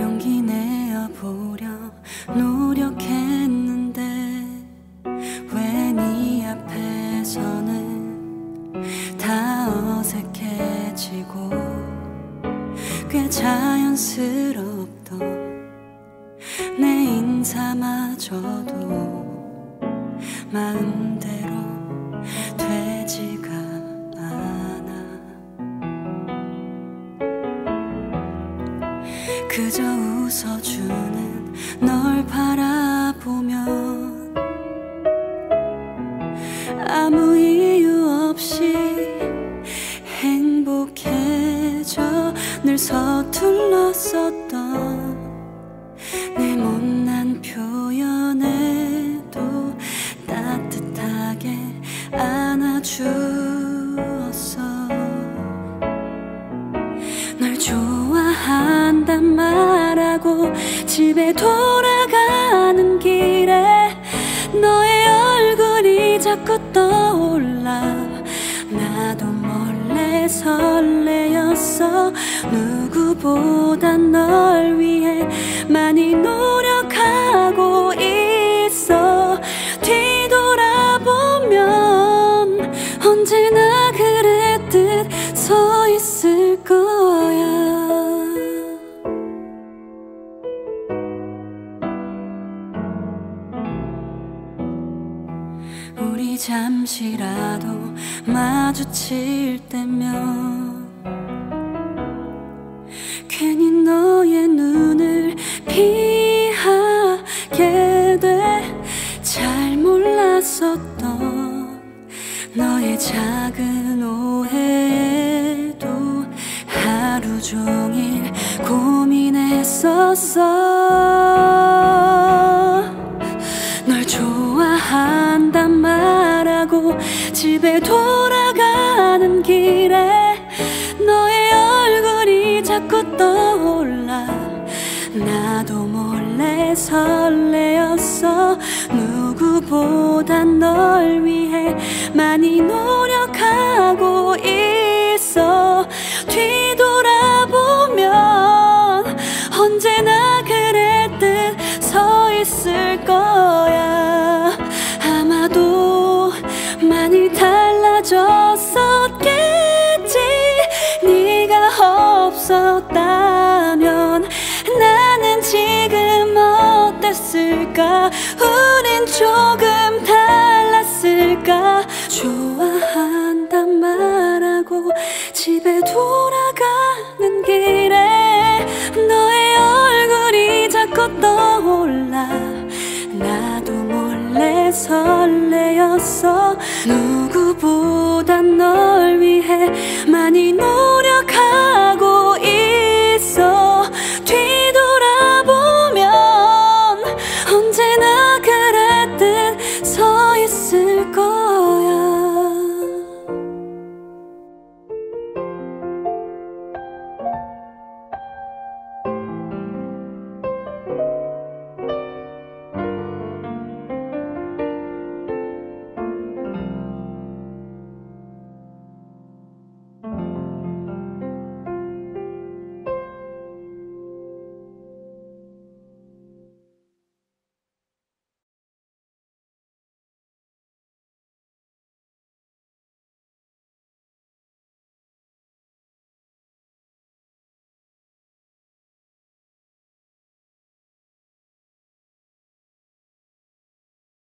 용기 내어 보려 노력했는데 왜 네 앞에서는 다 어색해지고 꽤 자연스럽던 내 인사마저도 마음대로 그저 웃어주는 널 바라보면 아무 이유 없이 행복해져 늘 서툴렀었던 집에 돌아가는 길에 너의 얼굴이 자꾸 떠올라. 나도 몰래 설레었어. 누구보다 널 위해 많이 노력하고 있 우리 잠시라도 마주칠 때면 괜히 너의 눈을 피하게 돼. 잘 몰랐었던 너의 작은 오해에도 하루 종일 고민했었어 돌아가는 길에 너의 얼굴이 자꾸 떠올라. 나도 몰래 설레었어. 누구보다 널 위해 많이 노력하고 있 없었다면 나는 지금 어땠을까? 우린 조금 달랐을까? 좋아한단 말하고 집에 돌아가는 길에 너의 얼굴이 자꾸 떠올라. 나도 몰래 설레었어. 누구보다 널 위해 많이 노